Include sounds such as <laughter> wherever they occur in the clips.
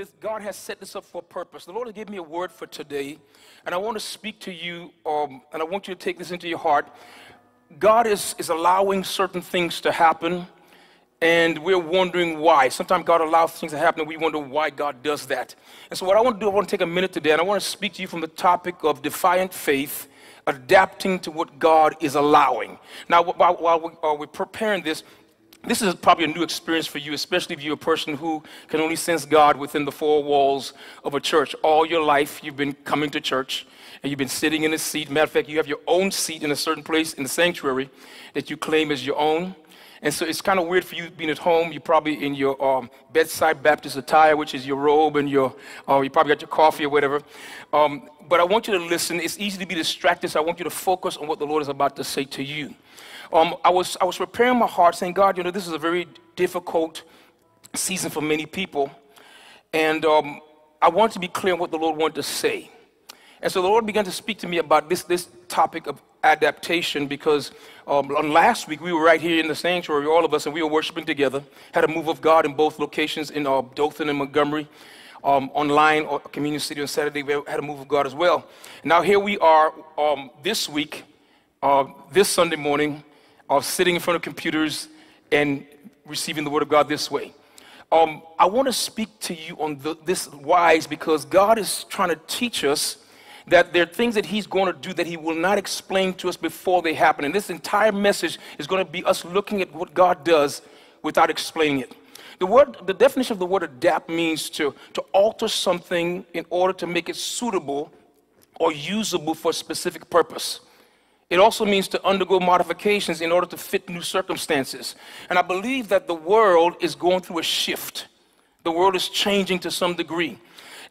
this, God has set this up for a purpose. The Lord has given me a word for today, and I want to speak to you, um, and I want you to take this into your heart. God is, is allowing certain things to happen, and we're wondering why. Sometimes God allows things to happen, and we wonder why God does that. And so, what I want to do, I want to take a minute today, and I want to speak to you from the topic of defiant faith, adapting to what God is allowing. Now, while, while we, we're preparing this, this is probably a new experience for you, especially if you're a person who can only sense God within the four walls of a church. All your life, you've been coming to church and you've been sitting in a seat. Matter of fact, you have your own seat in a certain place in the sanctuary that you claim as your own. And so it's kind of weird for you being at home. You're probably in your um, bedside Baptist attire, which is your robe, and your, uh, you probably got your coffee or whatever. Um, but I want you to listen. It's easy to be distracted, so I want you to focus on what the Lord is about to say to you. Um, I, was, I was preparing my heart saying, God, you know, this is a very difficult season for many people. And um, I want to be clear on what the Lord wanted to say. And so the Lord began to speak to me about this, this topic of adaptation because um, on last week we were right here in the sanctuary, all of us, and we were worshiping together. Had a move of God in both locations in uh, Dothan and Montgomery. Um, online or Communion City on Saturday, we had a move of God as well. Now here we are um, this week, uh, this Sunday morning, of sitting in front of computers and receiving the Word of God this way. Um, I want to speak to you on the, this wise because God is trying to teach us that there are things that He's going to do that He will not explain to us before they happen. And this entire message is going to be us looking at what God does without explaining it. The word, the definition of the word adapt means to, to alter something in order to make it suitable or usable for a specific purpose. It also means to undergo modifications in order to fit new circumstances. And I believe that the world is going through a shift. The world is changing to some degree.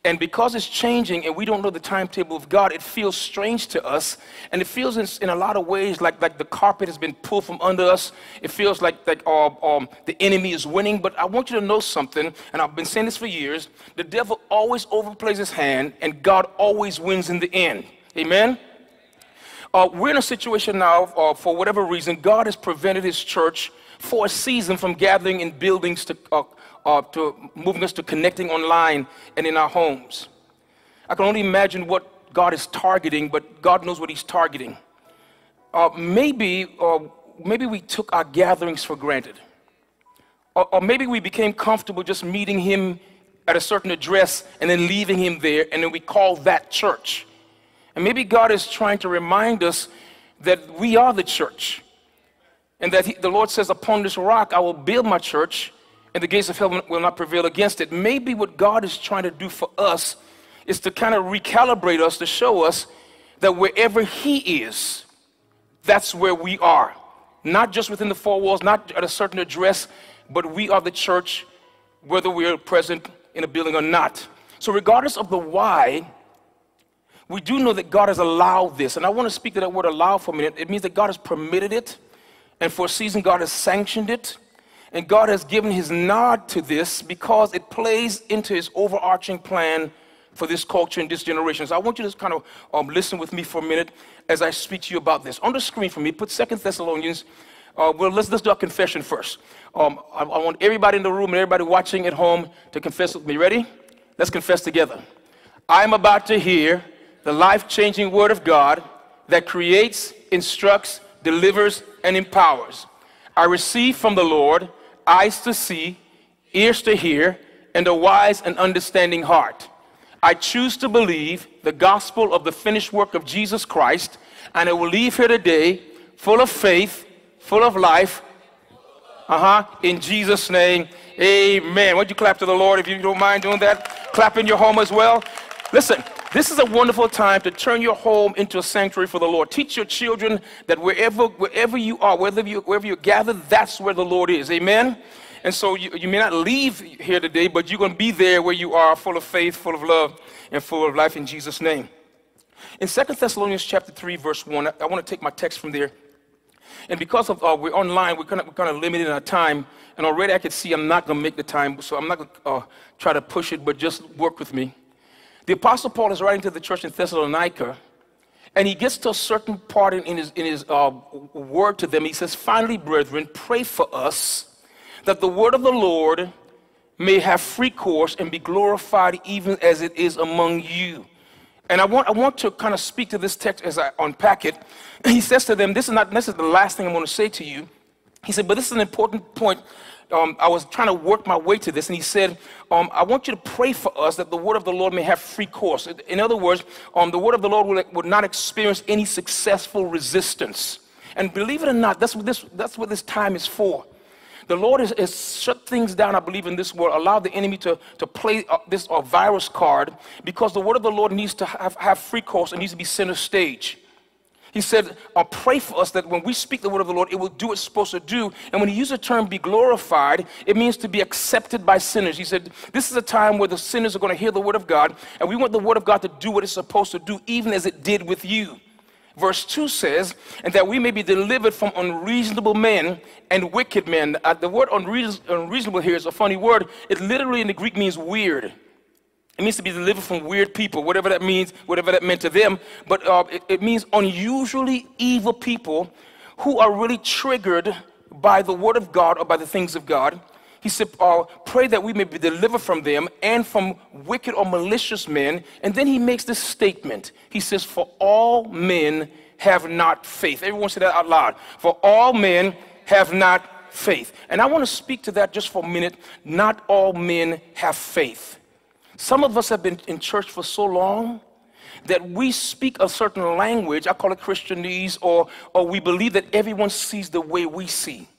And because it's changing and we don't know the timetable of God, it feels strange to us. And it feels in, in a lot of ways like, like the carpet has been pulled from under us. It feels like, like uh, um, the enemy is winning. But I want you to know something, and I've been saying this for years the devil always overplays his hand, and God always wins in the end. Amen? Uh, we're in a situation now, uh, for whatever reason, God has prevented His church for a season from gathering in buildings to, uh, uh, to moving us to connecting online and in our homes. I can only imagine what God is targeting, but God knows what He's targeting. Uh, maybe, uh, maybe we took our gatherings for granted. Or, or maybe we became comfortable just meeting Him at a certain address and then leaving Him there, and then we call that church. And maybe God is trying to remind us that we are the church. And that he, the Lord says, Upon this rock I will build my church, and the gates of hell will not prevail against it. Maybe what God is trying to do for us is to kind of recalibrate us to show us that wherever He is, that's where we are. Not just within the four walls, not at a certain address, but we are the church, whether we are present in a building or not. So, regardless of the why, we do know that God has allowed this. And I want to speak to that word allow for a minute. It means that God has permitted it, and for a season, God has sanctioned it. And God has given his nod to this because it plays into his overarching plan for this culture and this generation. So I want you to kind of um, listen with me for a minute as I speak to you about this. On the screen for me, put Second Thessalonians. Uh, well, let's, let's do a confession first. Um, I, I want everybody in the room and everybody watching at home to confess with me. Ready? Let's confess together. I'm about to hear the life changing Word of God that creates, instructs, delivers, and empowers. I receive from the Lord eyes to see, ears to hear, and a wise and understanding heart. I choose to believe the gospel of the finished work of Jesus Christ, and I will leave here today full of faith, full of life. Uh huh. In Jesus' name, amen. Don't you clap to the Lord if you don't mind doing that? Clap in your home as well. Listen, this is a wonderful time to turn your home into a sanctuary for the Lord. Teach your children that wherever, wherever you are, wherever you, wherever you gather, that's where the Lord is. Amen? And so you, you may not leave here today, but you're going to be there where you are, full of faith, full of love, and full of life in Jesus' name. In 2 Thessalonians chapter 3, verse 1, I, I want to take my text from there. And because of uh, we're online, we're kind, of, we're limited in our time. And already I can see I'm not going to make the time, so I'm not going to uh, try to push it, but just work with me. The Apostle Paul is writing to the church in Thessalonica, and he gets to a certain part in his, in his uh, word to them. He says, Finally, brethren, pray for us that the word of the Lord may have free course and be glorified even as it is among you. And I want, I want to kind of speak to this text as I unpack it. <clears throat> He says to them, This is not this is the last thing I'm going to say to you. He said, But this is an important point. Um, I was trying to work my way to this, and he said, um, I want you to pray for us that the word of the Lord may have free course. In other words, um, the word of the Lord will, not experience any successful resistance. And believe it or not, that's what this, that's what this time is for. The Lord has, has, shut things down, I believe, in this world, allowed the enemy to, to play uh, this uh, virus card because the word of the Lord needs to have, have free course and needs to be center stage. He said, I'll pray for us that when we speak the word of the Lord, it will do what it's supposed to do. And when he used the term be glorified, it means to be accepted by sinners. He said, This is a time where the sinners are going to hear the word of God, and we want the word of God to do what it's supposed to do, even as it did with you. Verse 2 says, and that we may be delivered from unreasonable men and wicked men. Uh, the word unreason, unreasonable here is a funny word. It literally in the Greek means weird. It means to be delivered from weird people, whatever that means, whatever that meant to them. But uh, it, it means unusually evil people who are really triggered by the word of God or by the things of God he said, uh, Pray that we may be delivered from them and from wicked or malicious men. And then he makes this statement. He says, For all men have not faith. Everyone say that out loud. For all men have not faith. And I want to speak to that just for a minute. Not all men have faith. Some of us have been in church for so long that we speak a certain language, I call it Christianese, or, or we believe that everyone sees the way we see.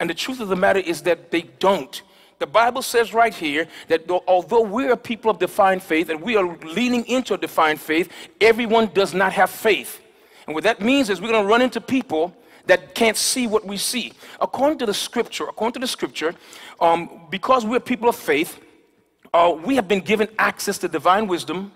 And the truth of the matter is that they don't. The Bible says right here that although we're a people of defiant faith and we are leaning into a defiant faith, everyone does not have faith. And what that means is we're going to run into people that can't see what we see. According to the scripture, according to the scripture, um, because we're people of faith, uh, we have been given access to divine wisdom,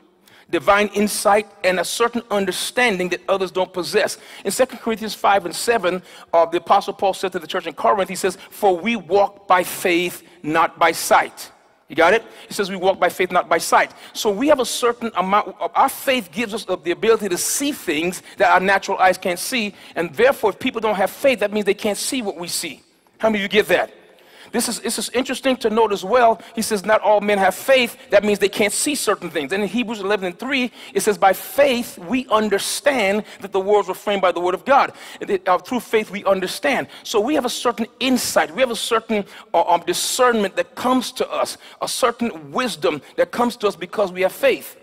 divine insight, and a certain understanding that others don't possess. In 2 Corinthians 5 and 7, uh, the Apostle Paul said to the church in Corinth, he says, For we walk by faith, not by sight. You got it? He says we walk by faith, not by sight. So we have a certain amount, of, our faith gives us the ability to see things that our natural eyes can't see. And therefore, if people don't have faith, that means they can't see what we see. How many of you get that? This is, this is interesting to note as well. He says, Not all men have faith. That means they can't see certain things. And in Hebrews 11 and 3, it says, By faith we understand that the worlds were framed by the word of God. It, uh, through faith we understand. So we have a certain insight, we have a certain uh, um, discernment that comes to us, a certain wisdom that comes to us because we have faith.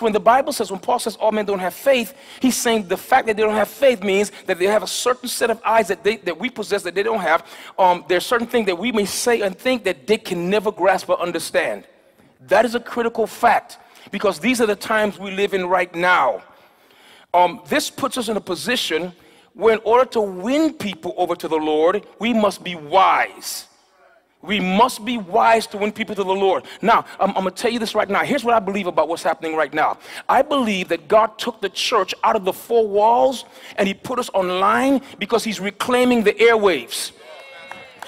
So when the Bible says, when Paul says all men don't have faith, he's saying the fact that they don't have faith means that they have a certain set of eyes that, they, that we possess that they don't have. Um, there's certain things that we may say and think that they can never grasp or understand. That is a critical fact because these are the times we live in right now. Um, this puts us in a position where in order to win people over to the Lord, we must be wise. We must be wise to win people to the Lord. Now, I'm, I'm going to tell you this right now. Here's what I believe about what's happening right now. I believe that God took the church out of the four walls and He put us online because He's reclaiming the airwaves.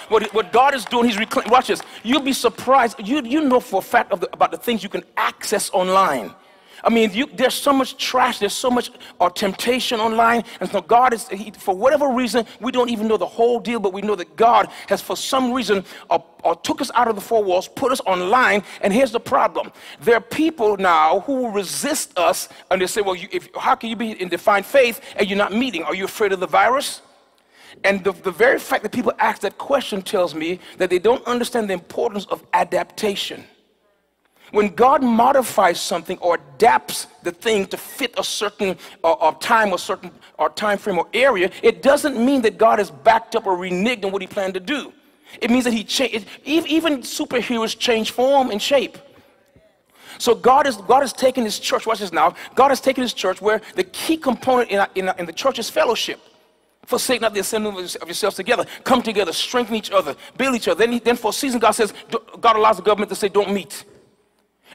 What, what God is doing, He's reclaiming. Watch this. You'll be surprised. You, you know for a fact the, about the things you can access online. I mean, you, there's so much trash, there's so much uh, temptation online. And so God is, he, for whatever reason, we don't even know the whole deal, but we know that God has, for some reason, uh, uh, took us out of the four walls, put us online. And here's the problem there are people now who resist us, and they say, Well, you, if, how can you be in defiant faith and you're not meeting? Are you afraid of the virus? And the, the very fact that people ask that question tells me that they don't understand the importance of adaptation. When God modifies something or adapts the thing to fit a certain uh, uh, time or certain or uh, time frame or area, it doesn't mean that God has backed up or reneged on what he planned to do. It means that he changed. Even superheroes change form and shape. So God is God has taken his church. Watch this now. God has taken his church where the key component in, in, in the church is fellowship. Forsake not the assembly of yourselves together. Come together, strengthen each other, build each other. Then, then for a season, God says, God allows the government to say, don't meet.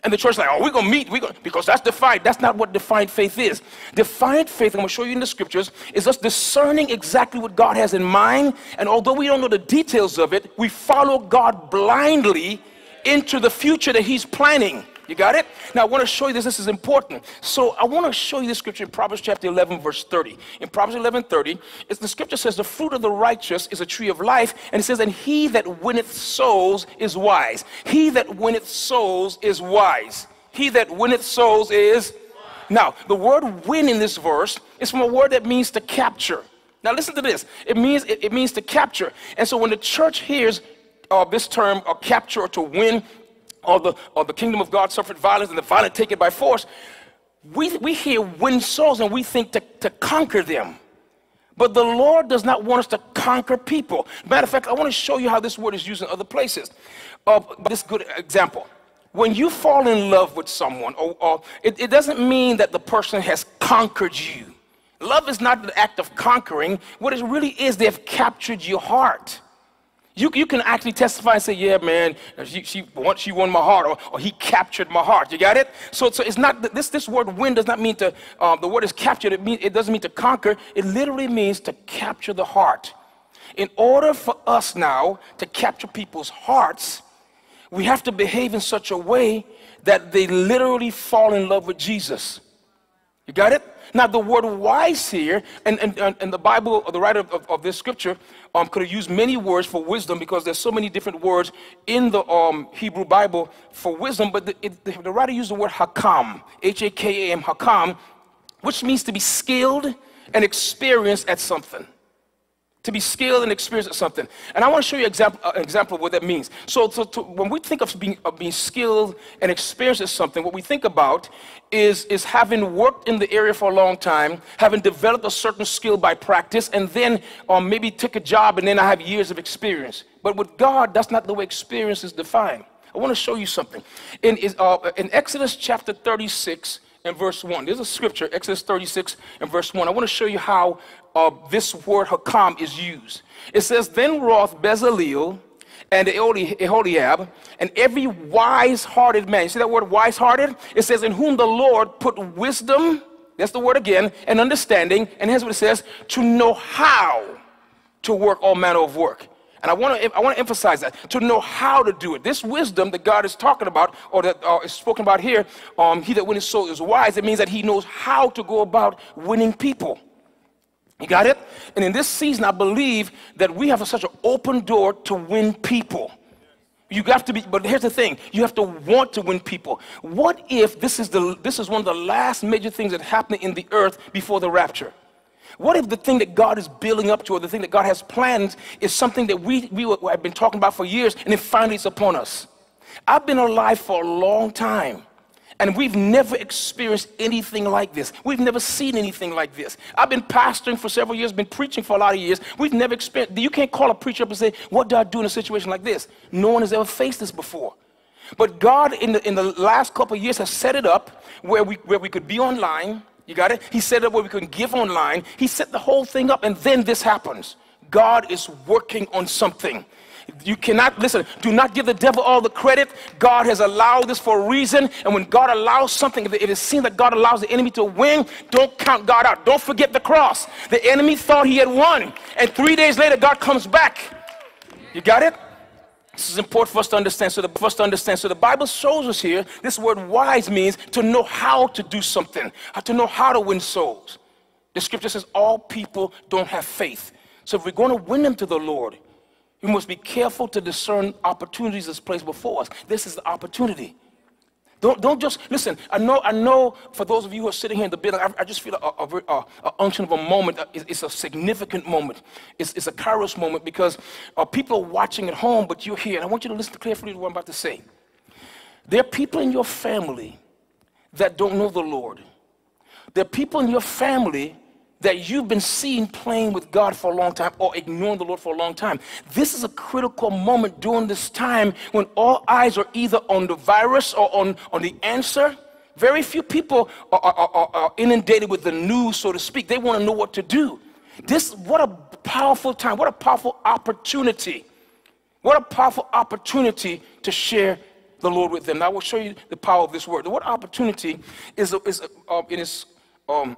And the church like, oh, we're going to meet. We're gonna, because that's defiant. That's not what defiant faith is. Defiant faith, I'm going to show you in the scriptures, is us discerning exactly what God has in mind. And although we don't know the details of it, we follow God blindly into the future that He's planning. You got it? Now I want to show you this. This is important. So I want to show you the scripture in Proverbs chapter 11, verse 30. In Proverbs 11, 30, it's, the scripture says, The fruit of the righteous is a tree of life. And it says, And he that winneth souls is wise. He that winneth souls is wise. He that winneth souls is. Now, the word win in this verse is from a word that means to capture. Now listen to this. It means it, it means to capture. And so when the church hears uh, this term, uh, capture or to win, or the, or the kingdom of God suffered violence and the violent take it by force, we, we hear win souls and we think to, to conquer them. But the Lord does not want us to conquer people. Matter of fact, I want to show you how this word is used in other places. Uh, this good example. When you fall in love with someone, or, or it, it doesn't mean that the person has conquered you. Love is not the act of conquering. What it really is, they've captured your heart. You, you can actually testify and say, yeah, man, she, she, won, she won my heart, or, or he captured my heart. You got it? So, so it's not, this, this word win does not mean to, uh, the word is captured, it, mean, it doesn't mean to conquer. It literally means to capture the heart. In order for us now to capture people's hearts, we have to behave in such a way that they literally fall in love with Jesus. You got it? Now, the word wise here, and, and, and the Bible, or the writer of, of this scripture, um, could have used many words for wisdom because there's so many different words in the um, Hebrew Bible for wisdom, but the, it, the writer used the word hakam, H A K A M, hakam, which means to be skilled and experienced at something to be skilled and experienced at something. And I want to show you an example, uh, example of what that means. So, so to, when we think of being, of being skilled and experienced at something, what we think about is, is having worked in the area for a long time, having developed a certain skill by practice, and then um, maybe took a job and then I have years of experience. But with God, that's not the way experience is defined. I want to show you something. In, uh, in Exodus chapter 36, and verse 1. There's a scripture, Exodus 36 and verse 1. I want to show you how uh, this word hakam is used. It says, Then wroth Bezalel and Aholiab and every wise-hearted man. You see that word wise-hearted? It says, In whom the Lord put wisdom, that's the word again, and understanding. And here's what it says, to know how to work all manner of work. And I want to I want to emphasize that to know how to do it. This wisdom that God is talking about, or that uh, is spoken about here, um, he that winneth soul is wise. It means that he knows how to go about winning people. You got it? And in this season, I believe that we have a, such an open door to win people. You have to be, but here's the thing: you have to want to win people. What if this is the this is one of the last major things that happen in the earth before the rapture? What if the thing that God is building up to, or the thing that God has planned, is something that we, we have been talking about for years, and then finally it's upon us? I've been alive for a long time. And we've never experienced anything like this. We've never seen anything like this. I've been pastoring for several years, been preaching for a lot of years. We've never experienced, you can't call a preacher up and say, What do I do in a situation like this? No one has ever faced this before. But God, in the, in the last couple years, has set it up where we, where we could be online, you got it? He set it up where we could give online. He set the whole thing up, and then this happens. God is working on something. You cannot, listen, do not give the devil all the credit. God has allowed this for a reason. And when God allows something, if it seems that God allows the enemy to win, don't count God out. Don't forget the cross. The enemy thought he had won. And three days later, God comes back. You got it? This is important for us to understand. So the, for us to understand. So the Bible shows us here, this word wise means to know how to do something, uh, to know how to win souls. The scripture says all people don't have faith. So if we're going to win them to the Lord, we must be careful to discern opportunities that's placed before us. This is the opportunity. Don't, don't just listen. I know, I know. For those of you who are sitting here in the building, I, I just feel a, a, a, a, unction of a moment. It's, it's a significant moment. It's, it's, a kairos moment because uh, people are watching at home, but you're here. And I want you to listen carefully to what I'm about to say. There are people in your family that don't know the Lord. There are people in your family that you've been seen playing with God for a long time or ignoring the Lord for a long time. This is a critical moment during this time when all eyes are either on the virus or on, on the answer. Very few people are, are, are, are inundated with the news, so to speak. They want to know what to do. This, what a powerful time, what a powerful opportunity. What a powerful opportunity to share the Lord with them. Now, I will show you the power of this word. The word opportunity is, is uh, in its um,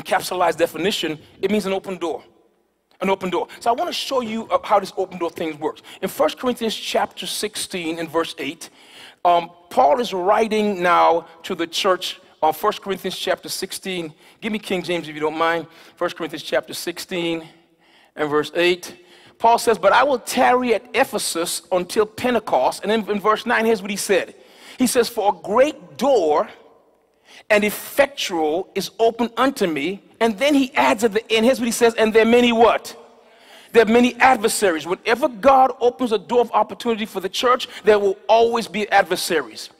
encapsulated definition, it means an open door. An open door. So I want to show you uh, how this open door thing works. In 1 Corinthians chapter 16 and verse 8, Um, Paul is writing now to the church on 1 Corinthians chapter 16. Give me King James if you don't mind. 1 Corinthians chapter 16 and verse 8. Paul says, But I will tarry at Ephesus until Pentecost. And then in verse 9, here's what he said. He says, For a great door and effectual is open unto me. And then he adds at the end, here's what he says, and there are many what? There are many adversaries. Whenever God opens a door of opportunity for the church, there will always be adversaries.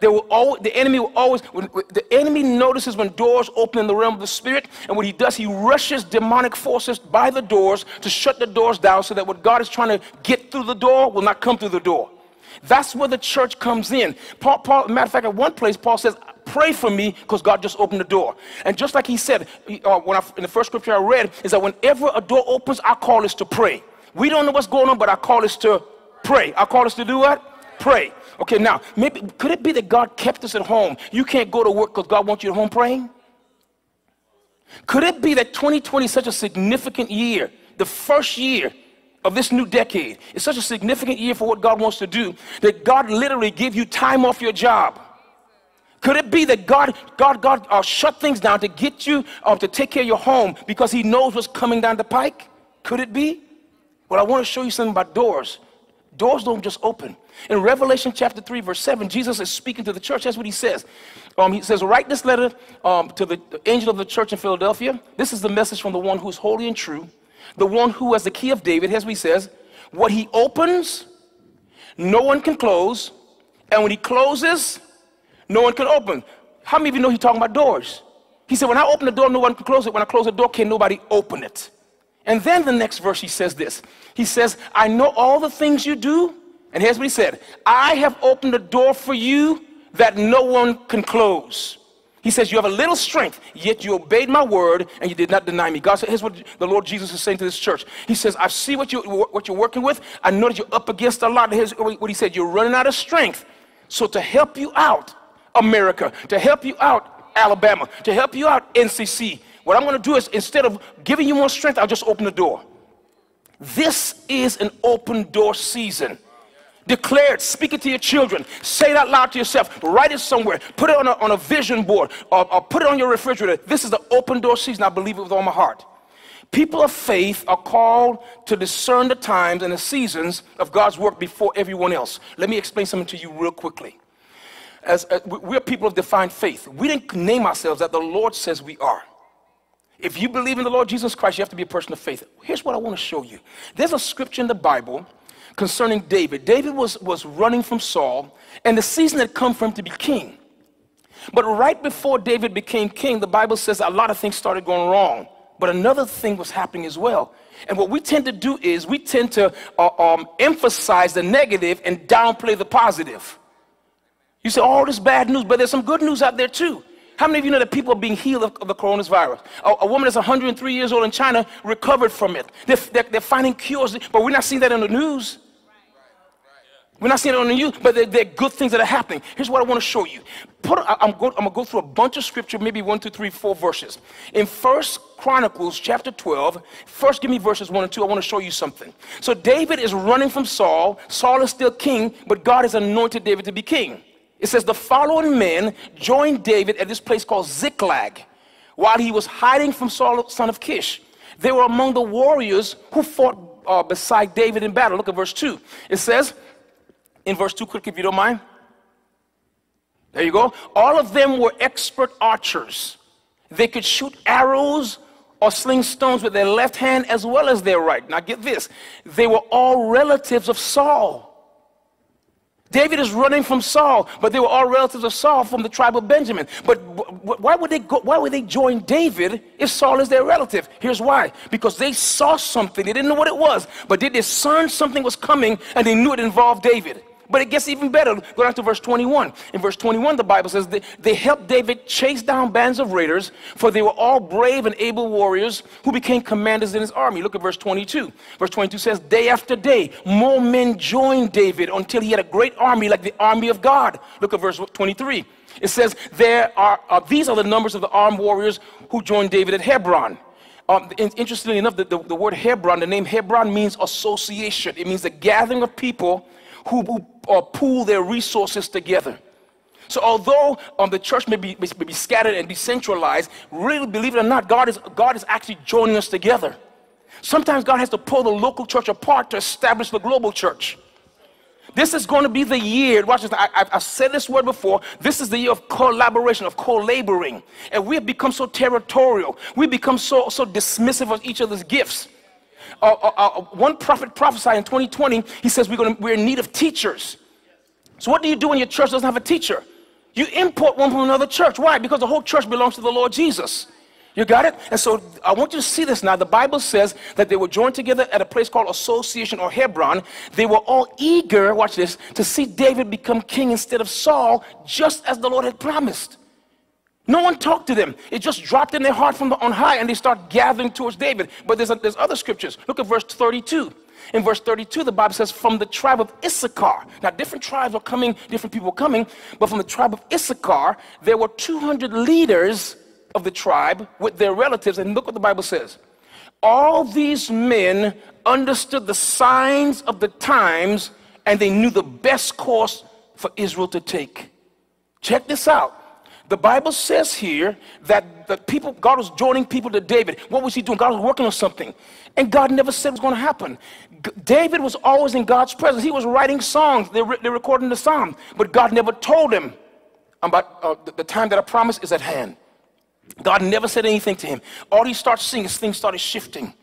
There will always, the enemy will always, when, the enemy notices when doors open in the realm of the spirit, and what he does, he rushes demonic forces by the doors to shut the doors down so that what God is trying to get through the door will not come through the door. That's where the church comes in. Paul, Paul matter of fact, at one place, Paul says, pray for me because God just opened the door. And just like he said, uh, when I, in the first scripture I read, is that whenever a door opens, our call is to pray. We don't know what's going on, but our call is to pray. Our call is to do what? Pray. Okay, now, maybe could it be that God kept us at home? You can't go to work because God wants you at home praying? Could it be that 2020 is such a significant year, the first year of this new decade It's such a significant year for what God wants to do that God literally gave you time off your job? Could it be that God, God, God uh, shut things down to get you uh, to take care of your home because He knows what's coming down the pike? Could it be? Well, I want to show you something about doors. Doors don't just open. In Revelation chapter 3, verse 7, Jesus is speaking to the church. That's what he says. Um, he says, Write this letter um, to the, angel of the church in Philadelphia. This is the message from the one who is holy and true, the one who has the key of David. What he says What he opens, no one can close. And when he closes, no one can open. How many of you know he's talking about doors? He said, When I open the door, no one can close it. When I close the door, can nobody open it? And then the next verse, he says this He says, I know all the things you do. And here's what he said I have opened a door for you that no one can close. He says, You have a little strength, yet you obeyed my word and you did not deny me. God said, Here's what the Lord Jesus is saying to this church. He says, I see what, you, what you're working with. I know that you're up against a lot. Here's what he said You're running out of strength. So to help you out, America, to help you out, Alabama, to help you out, NCC, what I'm going to do is instead of giving you more strength, I'll just open the door. This is an open door season. Declare it, speak it to your children, say it out loud to yourself, write it somewhere, put it on a, on a vision board, or, or put it on your refrigerator. This is the open door season. I believe it with all my heart. People of faith are called to discern the times and the seasons of God's work before everyone else. Let me explain something to you real quickly. As, we're people of defiant faith, we didn't name ourselves that the Lord says we are. If you believe in the Lord Jesus Christ, you have to be a person of faith. Here's what I want to show you. There's a scripture in the Bible concerning David. David was, was running from Saul, and the season had come for him to be king. But right before David became king, the Bible says a lot of things started going wrong. But another thing was happening as well. And what we tend to do is we tend to uh, um, emphasize the negative and downplay the positive. You say, all oh, this bad news, but there's some good news out there too. How many of you know that people are being healed of, of the coronavirus? A, a, woman that's 103 years old in China recovered from it. They're, they're, they're, finding cures, but we're not seeing that in the news. We're not seeing it on the news, but they're, good things that are happening. Here's what I want to show you. Put, I'm, go, I'm going to go through a bunch of scripture, maybe one, two, three, four verses. In First Chronicles chapter 12, first give me verses 1 and 2. I want to show you something. So David is running from Saul. Saul is still king, but God has anointed David to be king. It says the following men joined David at this place called Ziklag while he was hiding from Saul, son of Kish. They were among the warriors who fought uh, beside David in battle. Look at verse 2. It says, in verse 2, quick if you don't mind. There you go. All of them were expert archers. They could shoot arrows or sling stones with their left hand as well as their right. Now get this. They were all relatives of Saul. David is running from Saul, but they were all relatives of Saul from the tribe of Benjamin. But why would they go, why would they join David if Saul is their relative? Here's why. Because they saw something. They didn't know what it was, but they discerned something was coming and they knew it involved David. But it gets even better. Go down to verse 21. In verse 21, the Bible says they, helped David chase down bands of raiders, for they were all brave and able warriors who became commanders in his army. Look at verse 22. Verse 22 says, Day after day, more men joined David until he had a great army like the army of God. Look at verse 23. It says, there are, uh, These are the numbers of the armed warriors who joined David at Hebron. Um, interestingly enough, the, the, the word Hebron, the name Hebron means association. It means the gathering of people who, who uh, pool their resources together. So although um, the church may be, may be scattered and decentralized, really believe it or not, God is, God is actually joining us together. Sometimes God has to pull the local church apart to establish the global church. This is going to be the year, watch this, I, have said this word before. This is the year of collaboration, of co laboring. And we have become so territorial. We become so, so dismissive of each other's gifts. Uh, uh, uh, one prophet prophesied in 2020, he says we're, gonna, we're in need of teachers. So, what do you do when your church doesn't have a teacher? You import one from another church. Why? Because the whole church belongs to the Lord Jesus. You got it? And so I want you to see this now. The Bible says that they were joined together at a place called Association or Hebron. They were all eager, watch this, to see David become king instead of Saul, just as the Lord had promised. No one talked to them. It just dropped in their heart from the on high and they start gathering towards David. But there's, a, there's other scriptures. Look at verse 32. In verse 32, the Bible says, from the tribe of Issachar. Now, different tribes are coming, different people coming, but from the tribe of Issachar, there were 200 leaders of the tribe with their relatives. And look what the Bible says. All these men understood the signs of the times and they knew the best course for Israel to take. Check this out. The Bible says here that the people, God was joining people to David. What was he doing? God was working on something. And God never said it was going to happen. G David was always in God's presence. He was writing songs. They're, re they're recording the psalm. But God never told him about uh, the, the time that I promised is at hand. God never said anything to him. All he started seeing is things started shifting.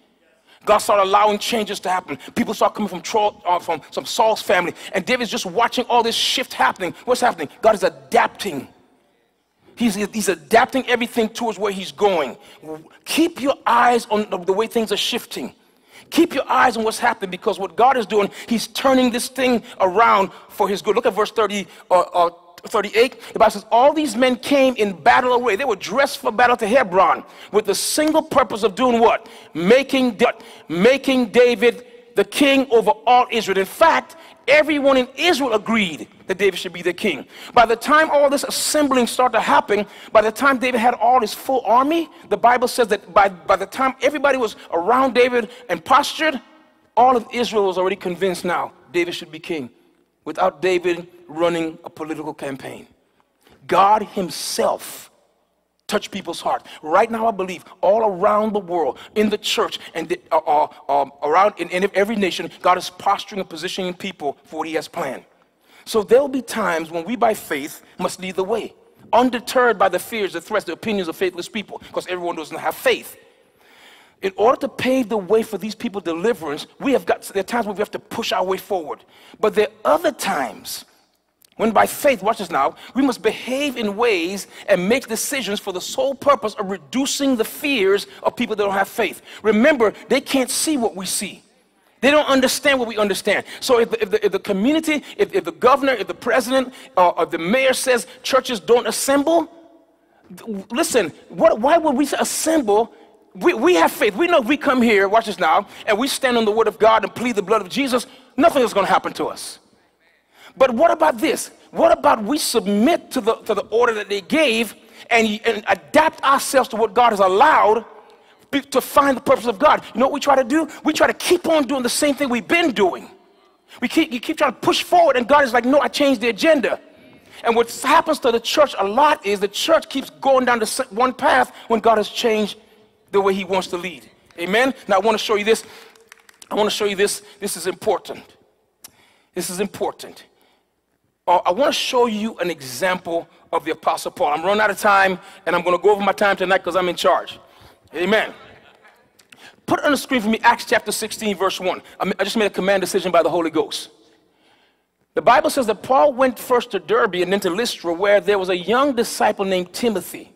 God started allowing changes to happen. People start coming from, Troll, uh, from some Saul's family. And David's just watching all this shift happening. What's happening? God is adapting. He's, he's adapting everything towards where he's going. Keep your eyes on the, the way things are shifting. Keep your eyes on what's happening because what God is doing, He's turning this thing around for His good. Look at verse 30, uh, uh, 38. The Bible says, All these men came in battle array. They were dressed for battle to Hebron with the single purpose of doing what? Making, making David the king over all Israel. In fact, everyone in Israel agreed that David should be the king. By the time all this assembling started to happen, by the time David had all his full army, the Bible says that by, by the time everybody was around David and postured, all of Israel was already convinced now David should be king without David running a political campaign. God himself touch people's heart. Right now, I believe all around the world, in the church, and the, uh, uh, um, around in, in every nation, God is posturing and positioning people for what He has planned. So there will be times when we, by faith, must lead the way, undeterred by the fears, the threats, the opinions of faithless people, because everyone doesn't have faith. In order to pave the way for these people deliverance, we have got there are times where we have to push our way forward. But there are other times when by faith, watch this now, we must behave in ways and make decisions for the sole purpose of reducing the fears of people that don't have faith. Remember, they can't see what we see. They don't understand what we understand. So if the, if the, if the community, if, if, the governor, if the president, uh, or the mayor says churches don't assemble, listen, what, why would we assemble? We, we have faith. We know if we come here, watch this now, and we stand on the word of God and plead the blood of Jesus, nothing is going to happen to us. But what about this? What about we submit to the, to the order that they gave and, and adapt ourselves to what God has allowed to find the purpose of God? You know what we try to do? We try to keep on doing the same thing we've been doing. We keep, you keep trying to push forward, and God is like, no, I changed the agenda. And what happens to the church a lot is the church keeps going down the one path when God has changed the way He wants to lead. Amen? Now, I want to show you this. I want to show you this. This is important. This is important uh, I want to show you an example of the Apostle Paul. I'm running out of time, and I'm going to go over my time tonight because I'm in charge. Amen. Put it on the screen for me, Acts chapter 16, verse 1. I just made a command decision by the Holy Ghost. The Bible says that Paul went first to Derbe and then to Lystra, where there was a young disciple named Timothy.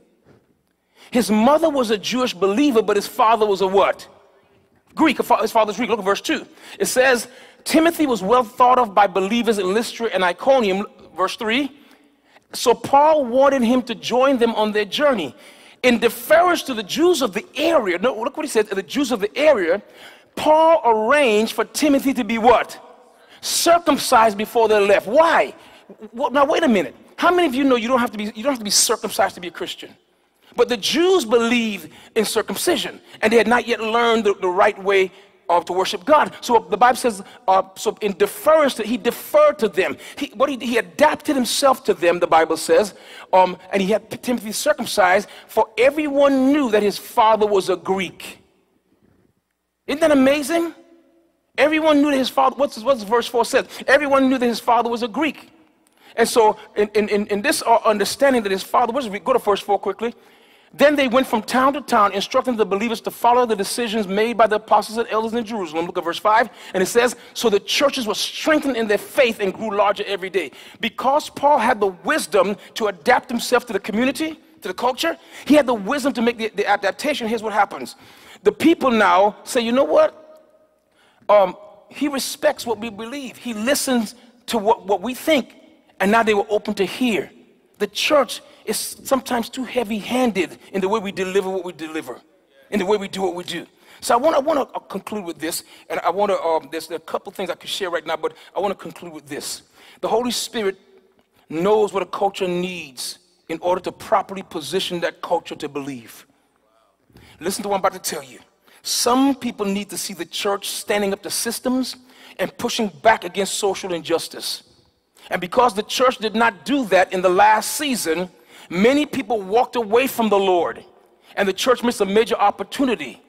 His mother was a Jewish believer, but his father was a what? Greek. His father's Greek. Look at verse 2. It says, Timothy was well thought of by believers in Lystra and Iconium, verse 3. So Paul wanted him to join them on their journey. In deference to the Jews of the area, no, look what he said, the Jews of the area, Paul arranged for Timothy to be what? Circumcised before they left. Why? Well, now wait a minute. How many of you know you don't have to be you don't have to be circumcised to be a Christian? But the Jews believed in circumcision, and they had not yet learned the, the right way uh, to worship God. So the Bible says, uh, so in deference, to, he deferred to them. He, what he, he adapted himself to them, the Bible says, um, and he had Timothy circumcised, for everyone knew that his father was a Greek. Isn't that amazing? Everyone knew that his father, what's, what's verse 4 says? Everyone knew that his father was a Greek. And so, in, in, in this uh, understanding that his father was, go to verse 4 quickly. Then they went from town to town, instructing the believers to follow the decisions made by the apostles and elders in Jerusalem. Look at verse 5. And it says, So the churches were strengthened in their faith and grew larger every day. Because Paul had the wisdom to adapt himself to the community, to the culture, he had the wisdom to make the, the adaptation. Here's what happens the people now say, You know what? Um, he respects what we believe, he listens to what, what we think. And now they were open to hear. The church is sometimes too heavy handed in the way we deliver what we deliver, in the way we do what we do. So I want, I want to uh, conclude with this, and I want to, um, there's a couple things I could share right now, but I want to conclude with this. The Holy Spirit knows what a culture needs in order to properly position that culture to believe. Listen to what I'm about to tell you. Some people need to see the church standing up to systems and pushing back against social injustice. And because the church did not do that in the last season, many people walked away from the Lord. And the church missed a major opportunity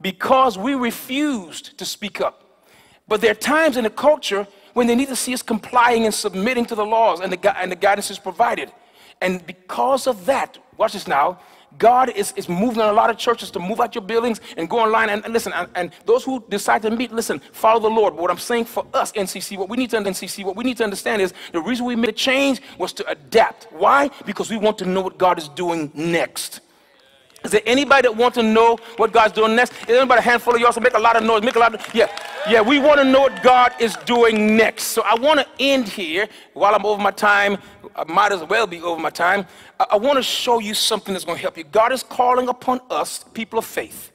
because we refused to speak up. But there are times in the culture when they need to see us complying and submitting to the laws and the, and the guidance is provided. And because of that, watch this now, God is, is moving a lot of churches to move out your buildings and go online. And, and listen, and, and, those who decide to meet, listen, follow the Lord. But what I'm saying for us, NCC, what we need to NCC, what we need to understand is the reason we made a change was to adapt. Why? Because we want to know what God is doing next. Is there anybody that wants to know what God's doing next? Is anybody a handful of y'all so make a lot of noise? Make a lot of yeah, yeah. We want to know what God is doing next. So I want to end here while I'm over my time. I might as well be over my time. I, I want to show you something that's going to help you. God is calling upon us, people of faith,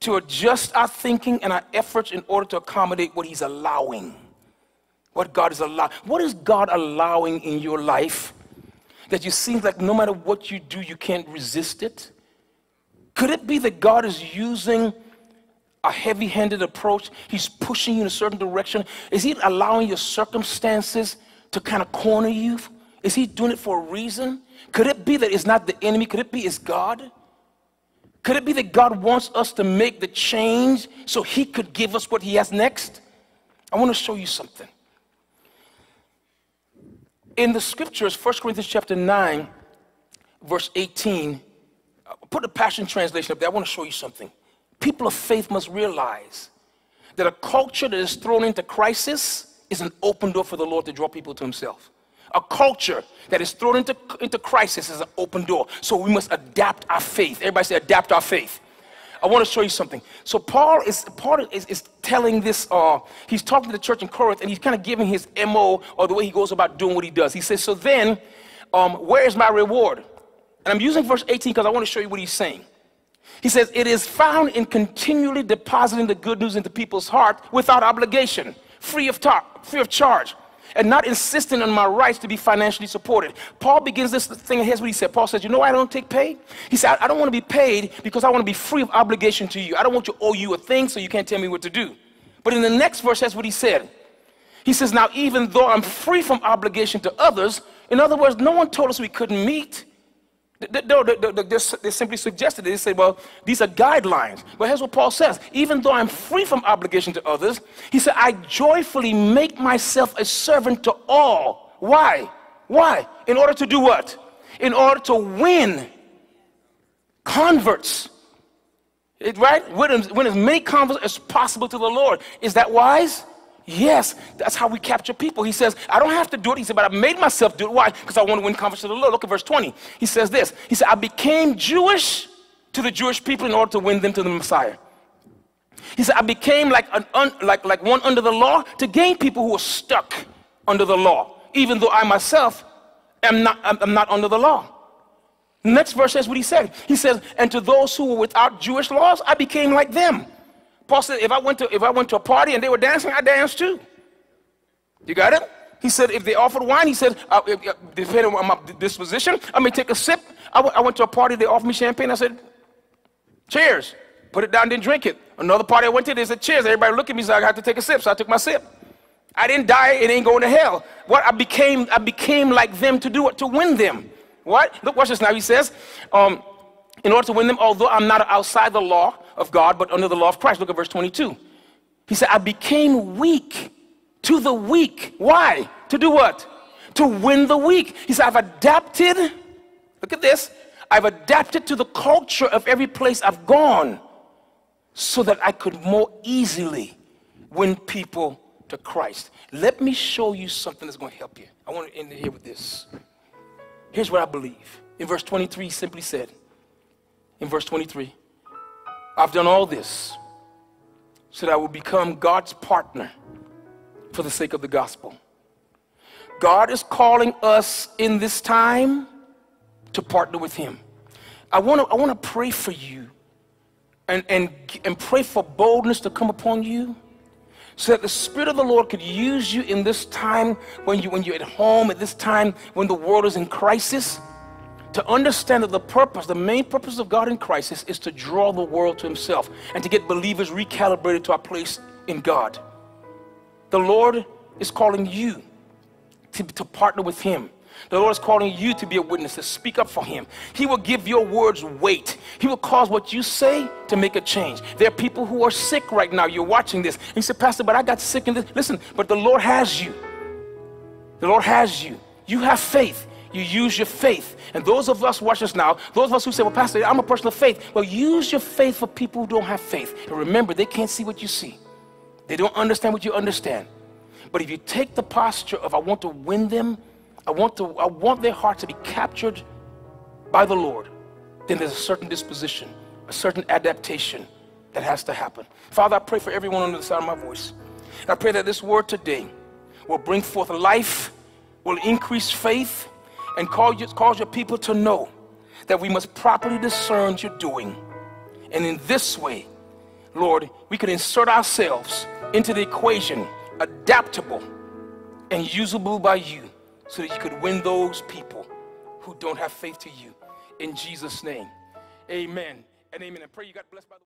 to adjust our thinking and our efforts in order to accommodate what He's allowing. What God is allowing. What is God allowing in your life that you seem like no matter what you do, you can't resist it? Could it be that God is using a heavy handed approach? He's pushing you in a certain direction? Is He allowing your circumstances to kind of corner you? Is He doing it for a reason? Could it be that it's not the enemy? Could it be it's God? Could it be that God wants us to make the change so He could give us what He has next? I want to show you something. In the scriptures, 1 Corinthians chapter 9, verse 18, put the Passion Translation up there. I want to show you something. People of faith must realize that a culture that is thrown into crisis is an open door for the Lord to draw people to Himself. A culture that is thrown into, into crisis is an open door. So we must adapt our faith. Everybody say, adapt our faith. I want to show you something. So Paul is Paul is, is telling this. Uh, he's talking to the church in Corinth, and he's kind of giving his mo or the way he goes about doing what he does. He says, "So then, um, where is my reward? And I'm using verse 18 because I want to show you what he's saying. He says, It is found in continually depositing the good news into people's heart without obligation, free of, free of charge, and not insisting on my rights to be financially supported. Paul begins this thing, and here's what he said. Paul says, You know why I don't take pay? He said, I don't want to be paid because I want to be free of obligation to you. I don't want to owe you a thing so you can't tell me what to do. But in the next verse, that's what he said. He says, Now, even though I'm free from obligation to others, in other words, no one told us we couldn't meet. No, they simply suggested it. They say, well, these are guidelines. But here's what Paul says even though I'm free from obligation to others, he said, I joyfully make myself a servant to all. Why? Why? In order to do what? In order to win converts. It, right? Win, win as many converts as possible to the Lord. Is that wise? Yes, that's how we capture people. He says, I don't have to do it. He said, but I made myself do it. Why? Because I want to win converts to the Lord. Look at verse 20. He says this. He said, I became Jewish to the Jewish people in order to win them to the Messiah. He said, I became like, an un, like, like one under the law to gain people who are stuck under the law, even though I myself am not, am not under the law. next verse says what he said. He says, and to those who were without Jewish laws, I became like them Paul said, if I went to if I went to a party and they were dancing, I danced too. You got it? He said, if they offered wine, he said, uh, if, uh, depending on my disposition, I may take a sip. I, went to a party, they offered me champagne. I said, cheers. Put it down, didn't drink it. Another party I went to, they said, cheers. Everybody looked at me, so I had to take a sip. So I took my sip. I didn't die, it ain't going to hell. What I became, I became like them to do it, to win them. What? Look, watch this now. He says, um, in order to win them, although I'm not outside the law of God, but under the law of Christ. Look at verse 22. He said, I became weak to the weak. Why? To do what? To win the weak. He said, I've adapted. Look at this. I've adapted to the culture of every place I've gone so that I could more easily win people to Christ. Let me show you something that's going to help you. I want to end here with this. Here's what I believe. In verse 23, he simply said, in verse 23, I've done all this so that I will become God's partner for the sake of the gospel. God is calling us in this time to partner with Him. I want to I want to pray for you and, and, and pray for boldness to come upon you so that the Spirit of the Lord could use you in this time when, you, when you're at home, at this time when the world is in crisis, to understand that the purpose, the main purpose of God in crisis is to draw the world to Himself and to get believers recalibrated to our place in God. The Lord is calling you to, to partner with Him. The Lord is calling you to be a witness, to speak up for Him. He will give your words weight. He will cause what you say to make a change. There are people who are sick right now. You're watching this. And you say, Pastor, but I got sick in this. Listen, but the Lord has you. The Lord has you. You have faith. You use your faith. And those of us watching us now, those of us who say, Well, Pastor, I'm a person of faith. Well, use your faith for people who don't have faith. And remember, they can't see what you see, they don't understand what you understand. But if you take the posture of, I want to win them, I want, to, I want their heart to be captured by the Lord, then there's a certain disposition, a certain adaptation that has to happen. Father, I pray for everyone under the sound of my voice. And I pray that this word today will bring forth life, will increase faith, and cause your, cause your people to know that we must properly discern your doing. And in this way, Lord, we can insert ourselves into the equation, adaptable and usable by you so that you could win those people who don't have faith to you. In Jesus' name, amen and amen. And pray you got blessed by the